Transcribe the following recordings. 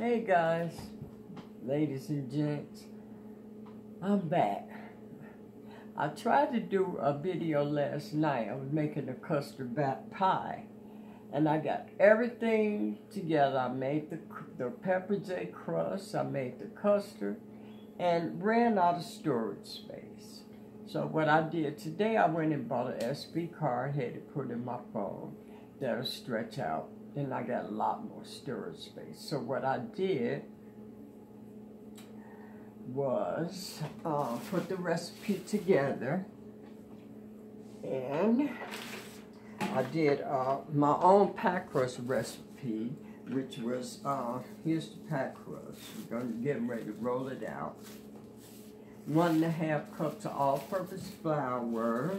Hey guys, ladies and gents, I'm back. I tried to do a video last night. I was making a custard pie. And I got everything together. I made the, the pepper jack crust, I made the custard, and ran out of storage space. So what I did today, I went and bought an SD card, had it put in my phone. That'll stretch out then I got a lot more storage space. So what I did was uh, put the recipe together and I did uh, my own pie crust recipe which was, uh, here's the pie crust. We're going to get ready to roll it out. One and a half cups of all-purpose flour,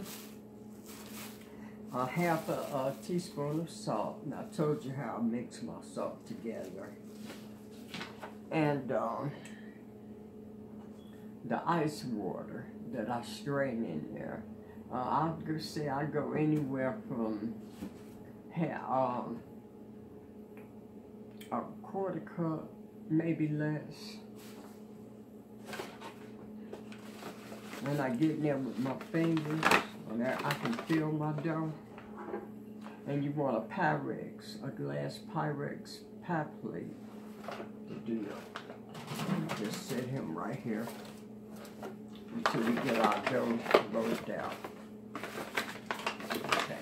a half a, a, teaspoon of salt. And I told you how I mix my salt together. And um, the ice water that I strain in there. Uh, I could say I go anywhere from um, a quarter cup, maybe less. When I get in there with my fingers, I can feel my dough. And you want a Pyrex, a glass Pyrex pie plate to do it. Just set him right here until we get our dough rolled out. Okay.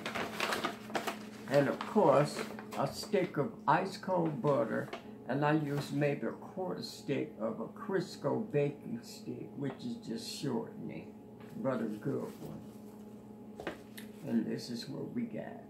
And of course, a stick of ice cold butter and I use maybe a quarter stick of a Crisco baking stick, which is just shortening, but a good one. And this is what we got.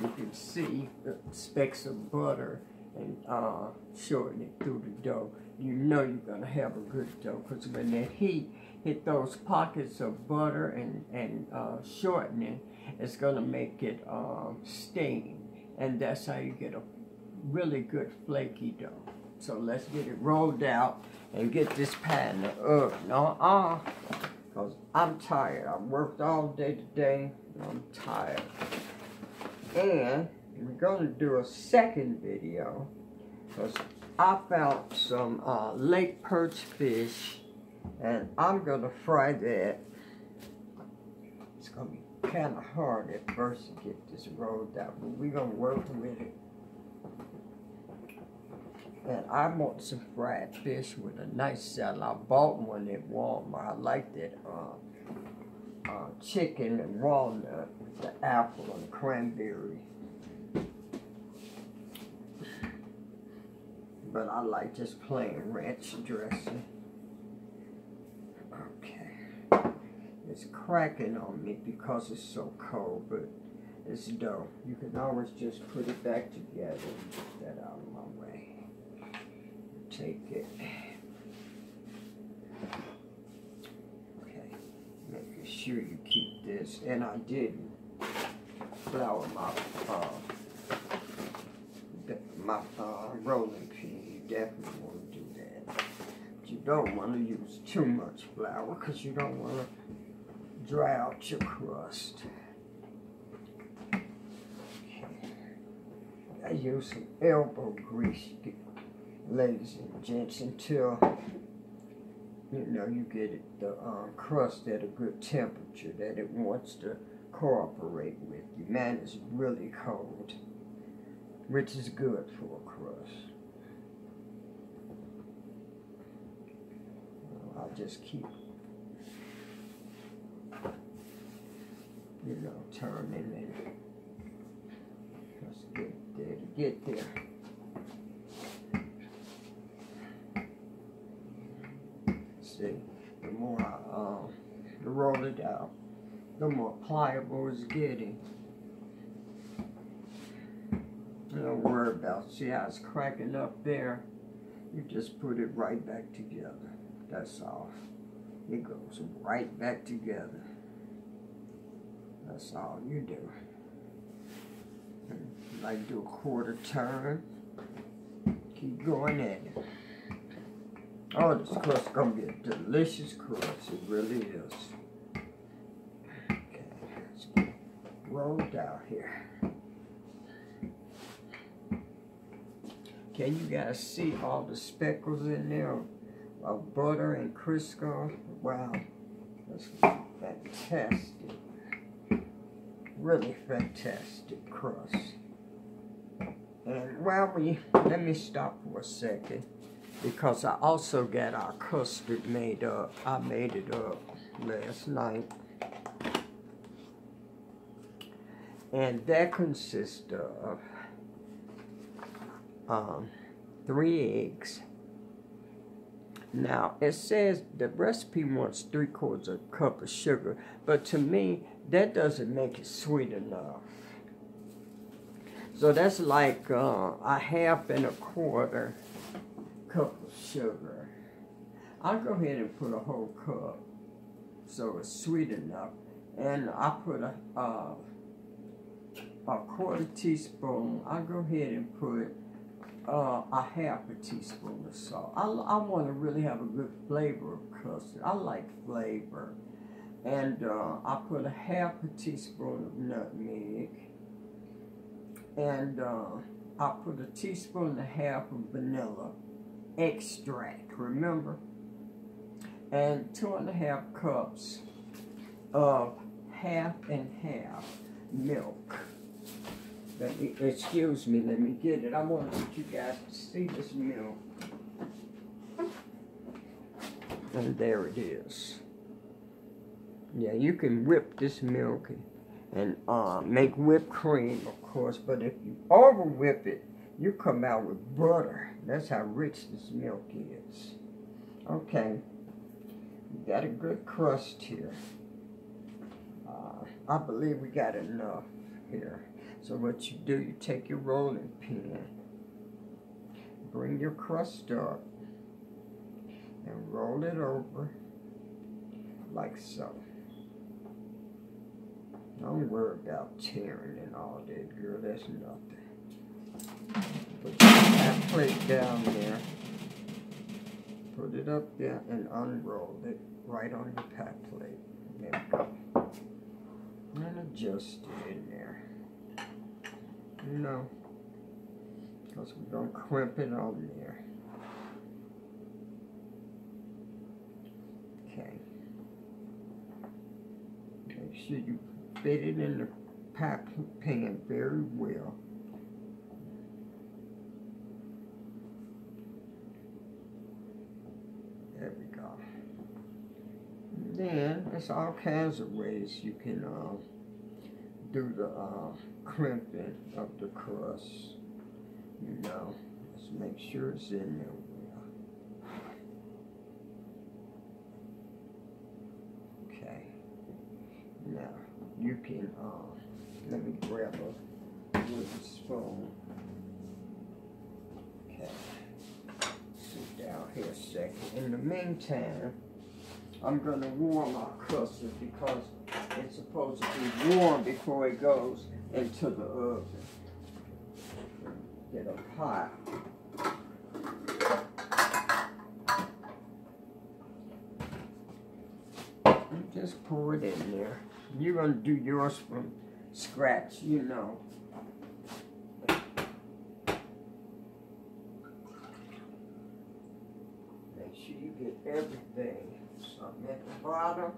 You can see the specks of butter and uh, shorten it through the dough. You know you're going to have a good dough because when that heat hit those pockets of butter and, and uh, shortening, it's going to make it um, stain. And that's how you get a really good flaky dough. So let's get it rolled out and get this pie in the oven. Uh-uh. Because I'm tired. I worked all day today. I'm tired. And we're going to do a second video. Because I found some uh, lake perch fish. And I'm going to fry that. It's going to be kind of hard at first to get this rolled out. But we're going to work with it. And I want some fried fish with a nice salad. I bought one at Walmart. I like that uh, uh, chicken and walnut with the apple and cranberry. But I like just plain ranch dressing. Okay. It's cracking on me because it's so cold, but it's dough. You can always just put it back together. Get that out of my way take it. Okay, making sure you keep this. And I did flour my uh, my uh, rolling pin. You definitely want to do that. But you don't want to use too much flour because you don't want to dry out your crust. I use some elbow grease ladies and gents, until you know you get the uh, crust at a good temperature that it wants to cooperate with you. Man, is really cold, which is good for a crust. I'll just keep, you know, turning it. Let's get there to get there. See, the more I uh, roll it out, the more pliable it's getting. Don't worry about, see how it's cracking up there? You just put it right back together. That's all. It goes right back together. That's all you do. Like do a quarter turn. Keep going at it. Oh, this crust is gonna be a delicious crust. It really is. Okay, let's get rolled out here. Can you guys see all the speckles in there of butter and Crisco? Wow, that's fantastic. Really fantastic crust. And while we, let me stop for a second because I also got our custard made up. I made it up last night. And that consists of um, three eggs. Now, it says the recipe wants three quarters of a cup of sugar, but to me, that doesn't make it sweet enough. So that's like uh, a half and a quarter cup of sugar. I'll go ahead and put a whole cup so it's sweet enough. And I put a, a quarter teaspoon. I'll go ahead and put uh, a half a teaspoon of salt. I, I want to really have a good flavor of custard. I like flavor. And uh, I put a half a teaspoon of nutmeg. And uh, I put a teaspoon and a half of vanilla extract, remember? And two and a half cups of half and half milk. Let me, excuse me, let me get it. I want you guys to see this milk. And there it is. Yeah, you can whip this milk and, and uh, make whipped cream, of course, but if you over whip it, you come out with butter. That's how rich this milk is. Okay, we got a good crust here. Uh, I believe we got enough here. So what you do, you take your rolling pin, bring your crust up, and roll it over like so. Don't worry about tearing and all that, girl. That's nothing. Down there. Put it up there and unroll it right on your pat plate. There we go. And adjust it in there. No, because going to crimp it on there. Okay. Make sure you fit it in the pat pan very well. Then there's all kinds of ways you can uh, do the uh, crimping of the crust. You know, just make sure it's in there well. Okay. Now you can. Uh, let me grab a wooden spoon. Okay. Sit down here a second. In the meantime. I'm going to warm our custard because it's supposed to be warm before it goes into the oven. Get pot. And just pour it in there. You're going to do yours from scratch, you know. Make sure you get everything something at the bottom.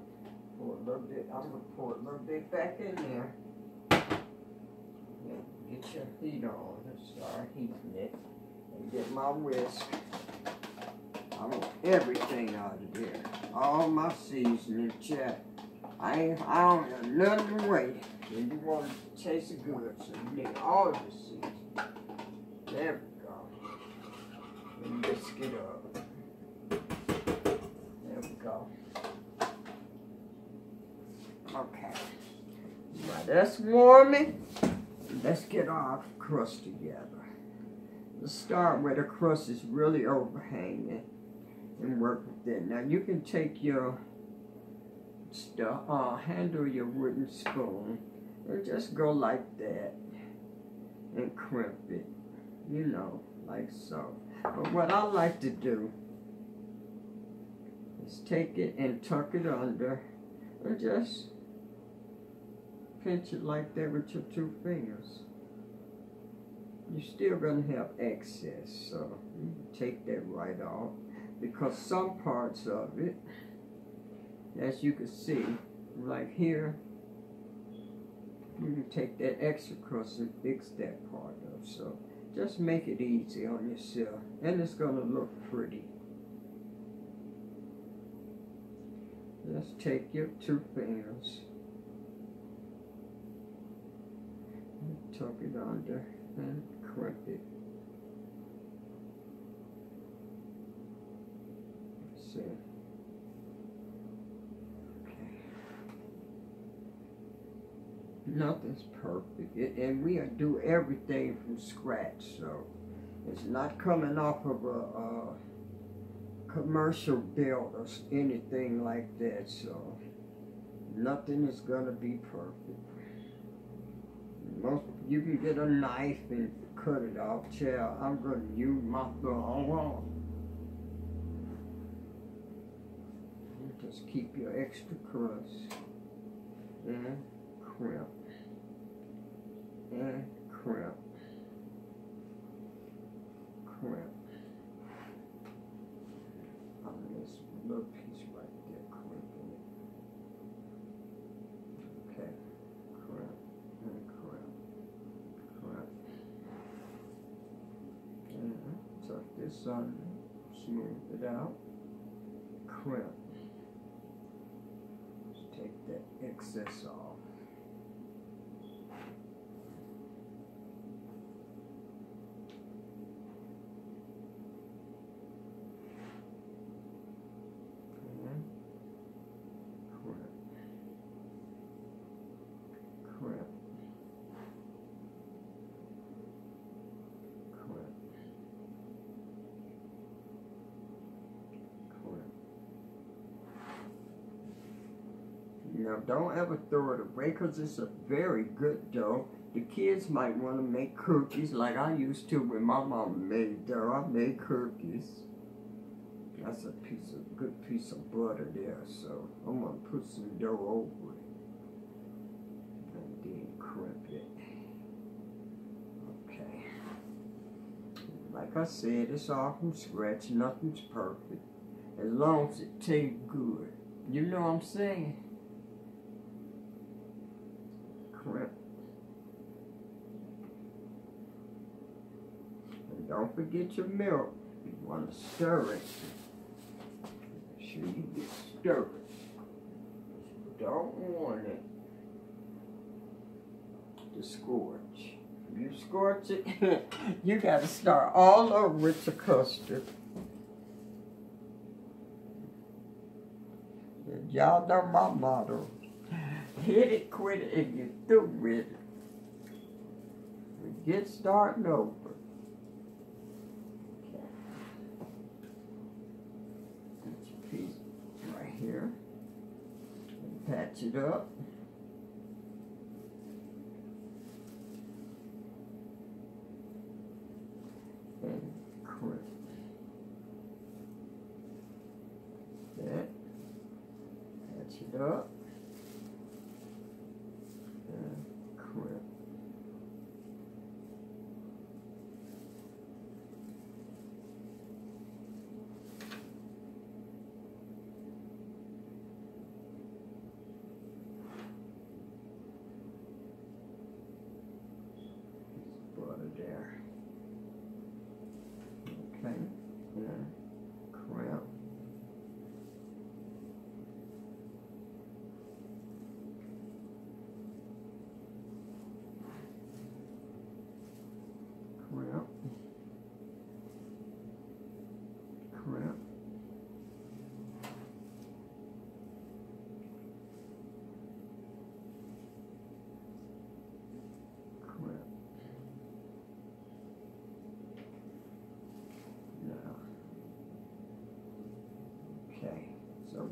Pour a little bit, I'm gonna pour a little bit back in there. get your heat on and start heating it. And get my whisk. I want everything out of there. All my seasoning, check. I ain't, I don't have nothing to wait. And you want it to taste good, so you need all the seasoning. There we go. And whisk it up go. Okay. Now that's warming. Let's get our crust together. Let's start where the crust is really overhanging and work with it. Now you can take your uh, handle your wooden spoon and just go like that and crimp it, you know, like so. But what I like to do is take it and tuck it under and just pinch it like that with your two fingers. you're still going to have excess. So you take that right off because some parts of it, as you can see, like here, you can take that extra crust and fix that part up. So just make it easy on yourself and it's going to look pretty. Just take your two fingers tuck it under and it. See. Okay. Nothing's perfect, it, and we do everything from scratch, so it's not coming off of a, a commercial build or anything like that, so nothing is gonna be perfect. Most you can get a knife and cut it off. Child, I'm gonna use my thumb. Just keep your extra crust and crimp and crimp, crimp. little piece right there, crimping it. Okay, crimp and crimp, crimp. And on, smooth it out, crimp. Take that excess off. Now, don't ever throw it away because it's a very good dough. The kids might want to make cookies like I used to when my mom made dough. I made cookies. That's a piece of good piece of butter there. So I'm gonna put some dough over it and then crimp it. Okay. Like I said, it's all from scratch. Nothing's perfect. As long as it tastes good. You know what I'm saying? crimp. And don't forget your milk. You want to stir it. Make sure you get stirred. Don't want it to scorch. If you scorch it, you got to start all over with the custard. Y'all know my motto hit it, quit it, and you're through with it. We get starting over. Okay. That's a piece right here. And patch it up. And it up.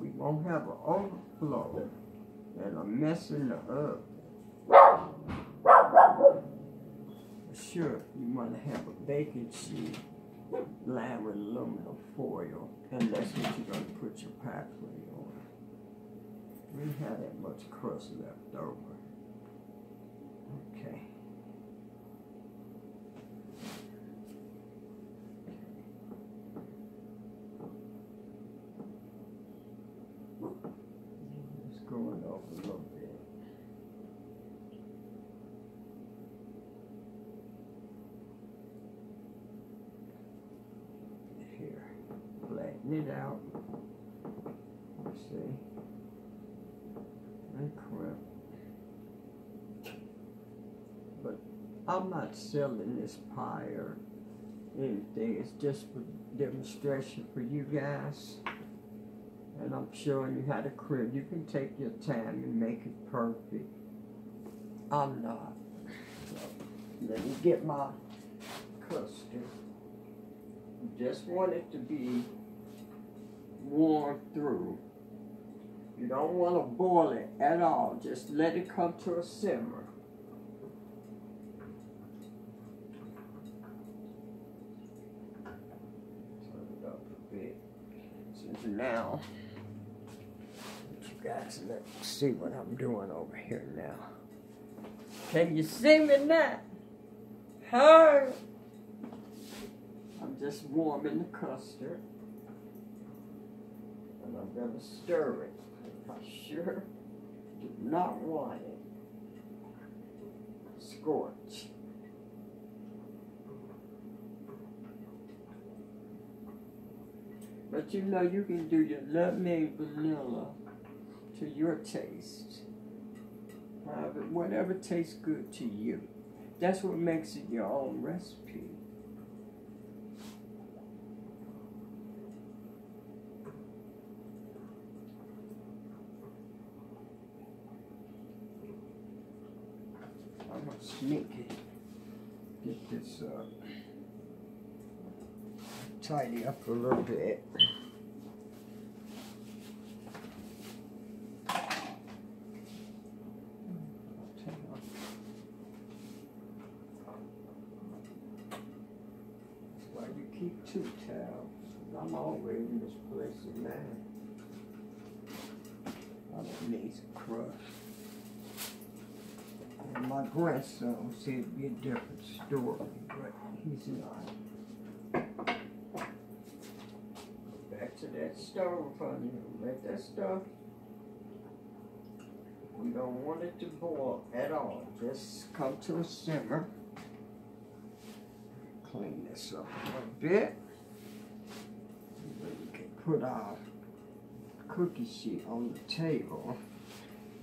We won't have an overflow and a mess in the oven. Sure, you want to have a baking sheet lined with aluminum foil, and that's what you're going to put your pie on. We have that much crust left over. Okay. It out. Let's see. And crap. But I'm not selling this pie or anything. It's just for demonstration for you guys. And I'm showing you how to crib. You can take your time and make it perfect. I'm not. So, let me get my custard. Just want it to be warm through. You don't want to boil it at all. Just let it come to a simmer. Turn it up a bit. Since now, you guys let see what I'm doing over here now. Can you see me now? Hi. I'm just warming the custard. I'm to stir it. I sure do not want it scorch. But you know you can do your nutmeg vanilla to your taste. However, whatever tastes good to you. That's what makes it your own recipe. Sneak it. Get this up. Tidy up a little bit. That's why you keep two towels. I'm always in this place of man. I don't need some crush. And my grandson said it'd be a different story, but he's not. Back to that stove, honey. Let that stuff. We don't want it to boil at all. Just come to a simmer. Clean this up a bit. We can put our cookie sheet on the table.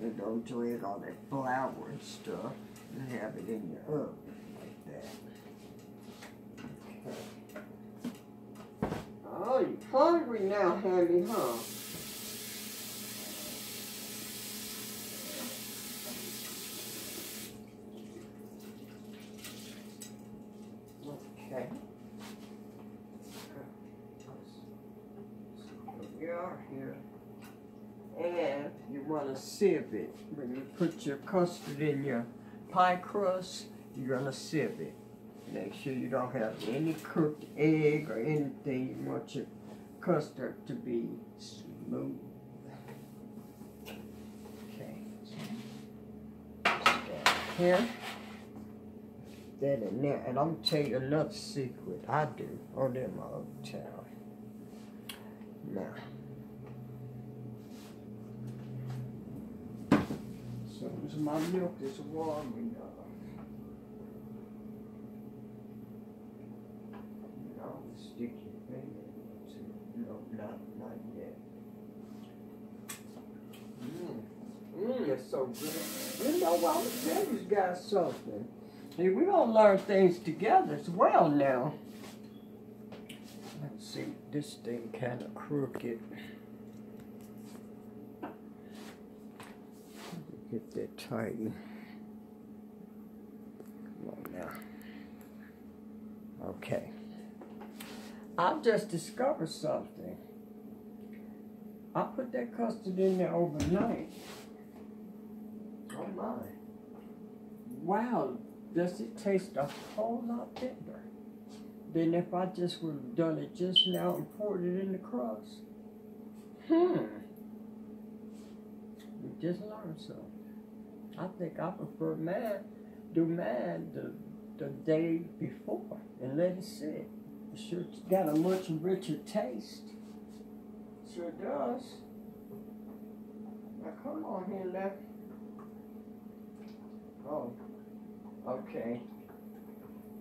And don't drag all that flour and stuff and have it in your oven like that. Okay. Oh, you hungry now, honey, huh? Okay. So we are here. And you want to sieve it. When you put your custard in your pie crust, you're going to sieve it. Make sure you don't have any cooked egg or anything. You want your custard to be smooth. Okay. Here. That in there. And I'm to tell you another secret I do. on there's my towel. Now. As soon as my milk is warming up. Now stick your finger into it. No, not, not yet. Mmm, mmm, it's so good. You know what, I'm gonna tell you guys something. Hey, we're gonna learn things together as well now. Let's see, this thing kind of crooked. Get that tighten. Come on now. Okay. I've just discovered something. I put that custard in there overnight. Oh my. Wow, does it taste a whole lot better than if I just would have done it just now and poured it in the crust? Hmm. We just learned something. I think I prefer mine, do mine the, the day before and let it sit. It sure got a much richer taste. Sure does. Now come on here, left. Oh, okay.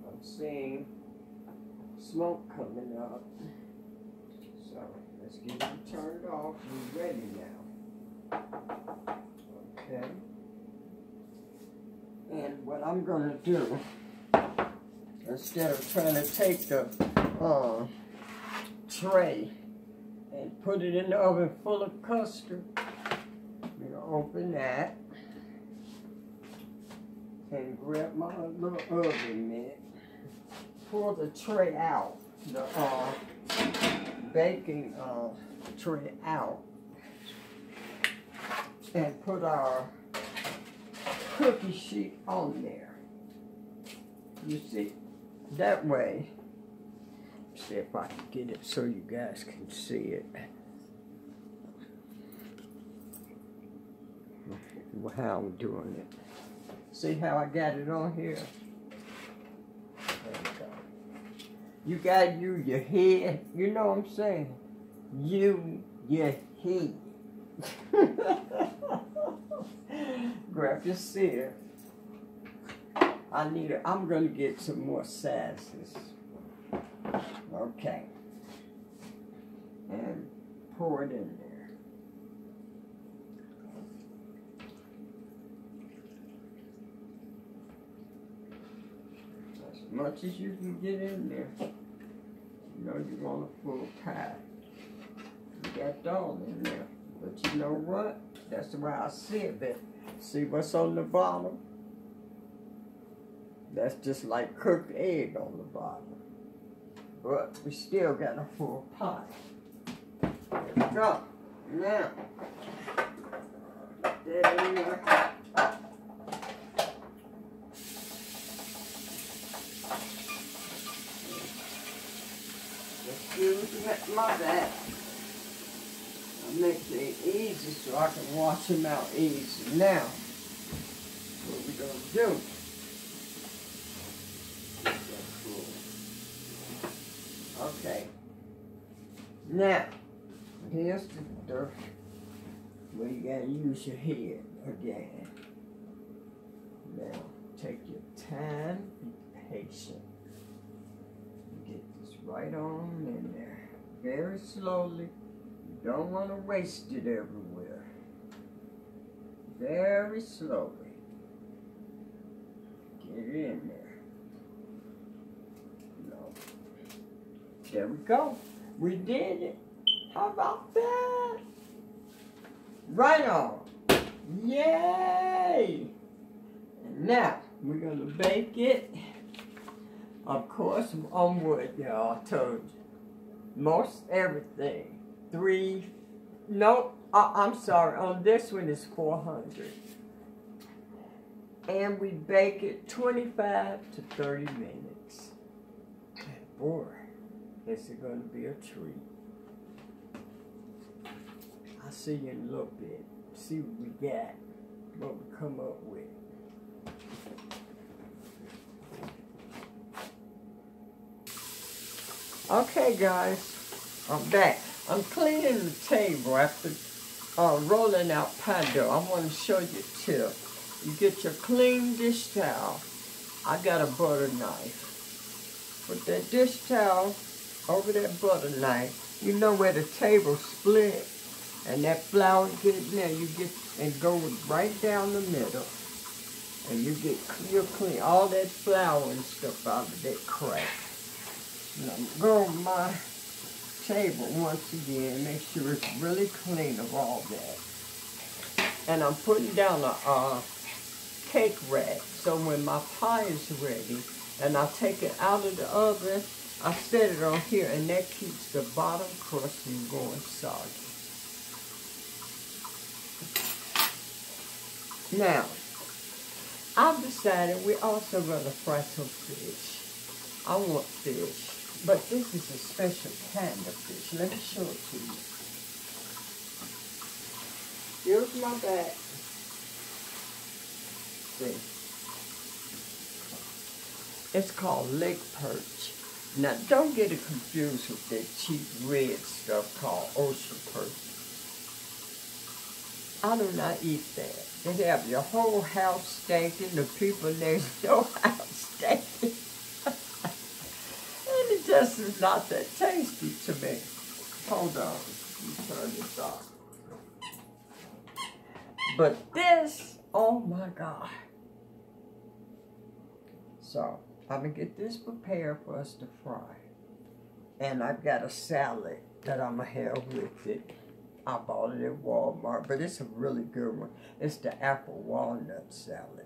I'm seeing smoke coming up. So Let's get it turned off. We're ready now. Okay. And what I'm gonna do, instead of trying to take the uh, tray and put it in the oven full of custard, I'm gonna open that and grab my little oven mitt, pull the tray out, the uh, baking uh, tray out, and put our cookie sheet on there. You see, that way, see if I can get it so you guys can see it. How I'm doing it. See how I got it on here? You gotta use your head. You know what I'm saying? You, your head. Grab your sieve. I need it. I'm gonna get some more sauces. Okay. And pour it in there. As much as you can get in there. You know you want a full pie. You got all in there. But you know what? That's why I said that. See what's on the bottom? That's just like cooked egg on the bottom. But we still got a full pot. There we go. Now, there in there. Excuse my bad. I make it easy so I can wash them out easy. Now, what we gonna do? Okay. Now, here's the dirt where you gotta use your head again. Now, take your time, be patient. Get this right on in there. Very slowly. Don't want to waste it everywhere. Very slowly. Get it in there. No. There we go. We did it. How about that? Right on. Yay! And now, we're going to bake it. Of course, on wood, y'all. I told you. Most everything. Three, no, uh, I'm sorry. On this one is 400. And we bake it 25 to 30 minutes. Boy. This is going to be a treat. I'll see you in a little bit. See what we got. What we come up with. Okay, guys. I'm back. I'm cleaning the table after uh, rolling out pie dough. I want to show you a tip. You get your clean dish towel. I got a butter knife. Put that dish towel over that butter knife, you know where the table split and that flour get in there, you get and go right down the middle and you get clear clean all that flour and stuff out of that crack. Now go my table once again, make sure it's really clean of all that. And I'm putting down a, a cake rack so when my pie is ready and I take it out of the oven I set it on here and that keeps the bottom crust from going soggy. Now, I've decided we're also going to fry some fish. I want fish, but this is a special kind of fish. Let me show it to you. Here's my bag. See. It's called lake perch. Now, don't get it confused with that cheap red stuff called ocean perch. I do not eat that. They have your whole house stinking, the people next door house stinking. Just is not that tasty to me. Hold on. Turn this off. But this, oh my God. So, I'm to get this prepared for us to fry. And I've got a salad that I'm to have with it. I bought it at Walmart, but it's a really good one. It's the apple walnut salad.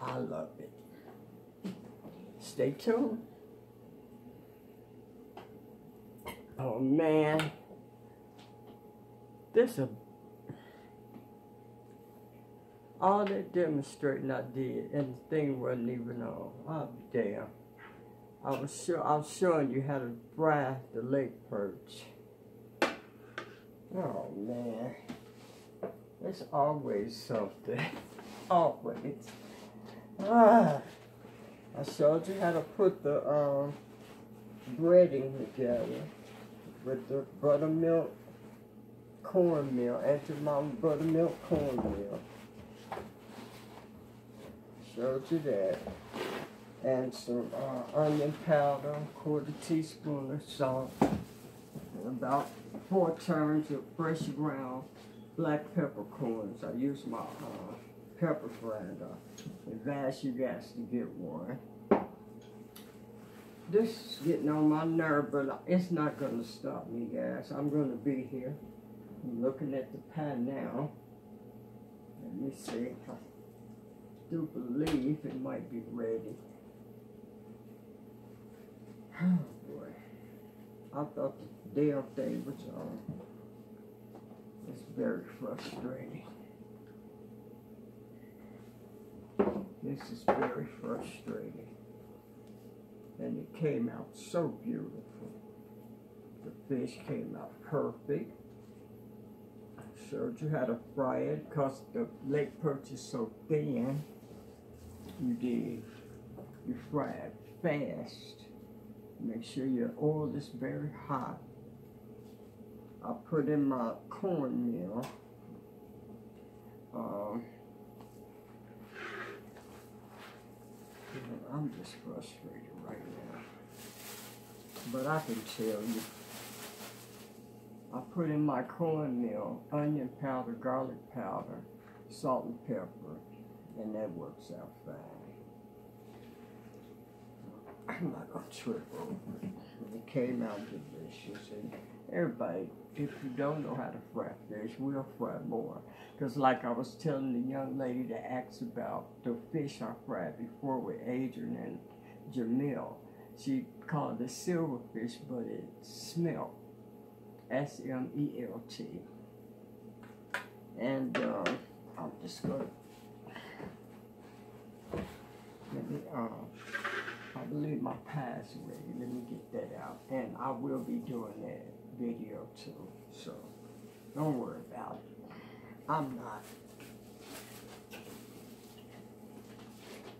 I love it. Stay tuned. Oh man, this a all that demonstrating I did, and the thing wasn't even on. I'll damn. I was sure I was showing you how to fry the lake perch. Oh man, it's always something. always. Ah, I showed you how to put the um breading together with the buttermilk cornmeal, Aunt Jemima buttermilk cornmeal. Showed you that. And some uh, onion powder, quarter teaspoon of salt, and about four turns of fresh ground black peppercorns. I use my uh, pepper grinder. Advise you guys to get one this is getting on my nerve, but it's not going to stop me, guys. I'm going to be here. I'm looking at the pan now. Let me see. I do believe it might be ready. Oh, boy. I thought the damn thing was on. It's very frustrating. This is very frustrating and it came out so beautiful. The fish came out perfect. I showed you how to fry it because the lake perch is so thin. You did. You fry it fast. Make sure your oil is very hot. I put in my cornmeal. Um, I'm just frustrated. But I can tell you. I put in my cornmeal, onion powder, garlic powder, salt and pepper, and that works out fine. I'm not gonna trip over it. It came out delicious, and everybody, if you don't know how to fry fish, we'll fry more. Because like I was telling the young lady that asked about the fish I fried before with Adrian and Jamil, she called it silverfish, but it's smelt. S-M-E-L-T. And uh, I'm just going to, let me, uh, I believe my ready. Let me get that out. And I will be doing that video too. So don't worry about it. I'm not.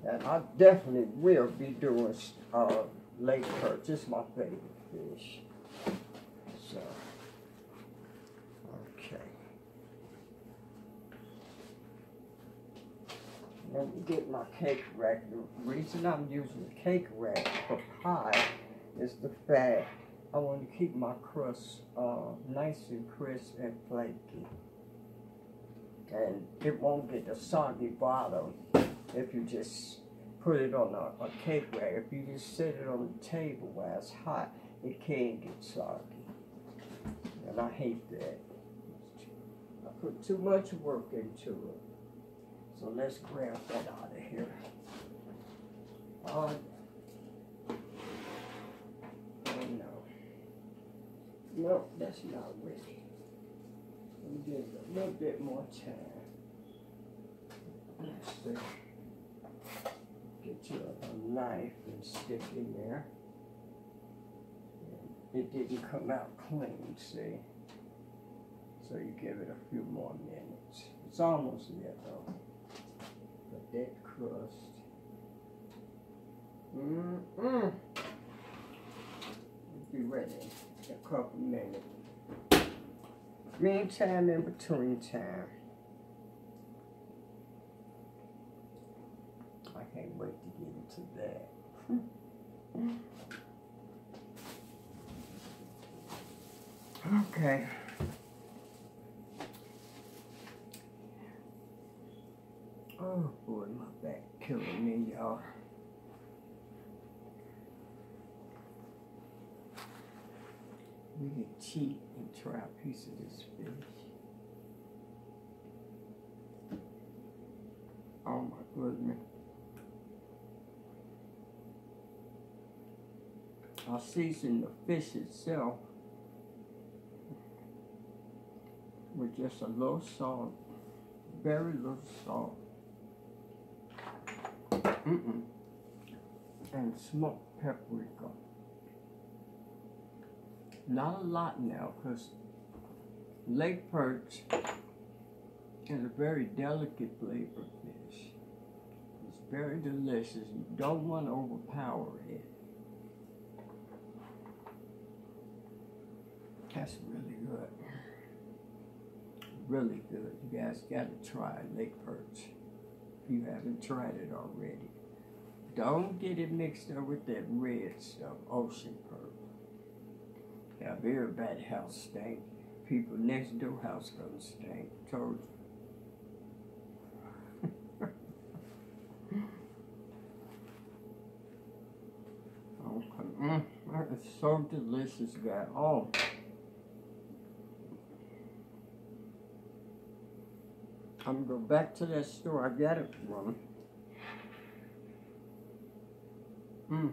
And I definitely will be doing uh, lake perch. It's my favorite fish. So, okay. Let me get my cake rack. The reason I'm using the cake rack for pie is the fact I want to keep my crust uh, nice and crisp and flaky and it won't get a soggy bottom if you just put it on a, a cake rack. If you just set it on the table where it's hot, it can get soggy. And I hate that. I put too much work into it. So let's grab that out of here. Oh no. No, that's not ready give it a little bit more time. Let's see. Get you a, knife and stick in there. And it didn't come out clean, see? So you give it a few more minutes. It's almost there though. But that crust. Mm-mm. Be ready in a couple minutes. Meantime in between time. I can't wait to get into that. Okay. Oh boy, my back killing me, y'all. We can cheat and try a piece of this fish. Oh my goodness. I season the fish itself with just a little salt, very little salt. Mm-mm. And smoked paprika. Not a lot now, because lake perch is a very delicate flavored fish. It's very delicious. You don't want to overpower it. That's really good. Really good. You guys gotta try lake perch if you haven't tried it already. Don't get it mixed up with that red stuff, ocean perch. Yeah, everybody house stink. People next door house gonna stink. Told you. okay. Mm, is so delicious, guy. Oh. I'm gonna go back to that store I got it from. Mm.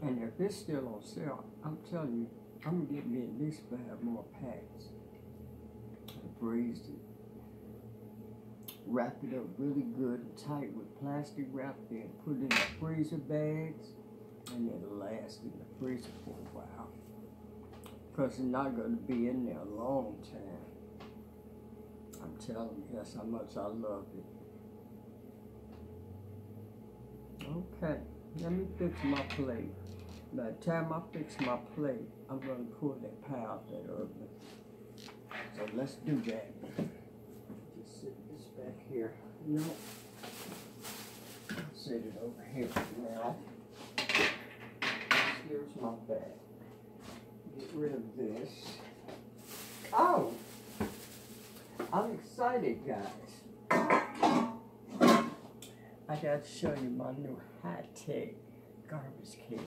And if it's still on sale, I'm telling you, I'm gonna get me at least five more packs. Braised it. Wrap it up really good and tight with plastic wrap, then put it in the freezer bags, and it'll last in the freezer for a while. Because it's not gonna be in there a long time. I'm telling you, that's how much I love it. Okay, let me fix my plate. By the time I fix my plate, I'm gonna pull that pie out that oven. So let's do that. Just sit this back here. No. Set it over here now. Here's my bag. Get rid of this. Oh! I'm excited, guys. I got to show you my new high-tech garbage can.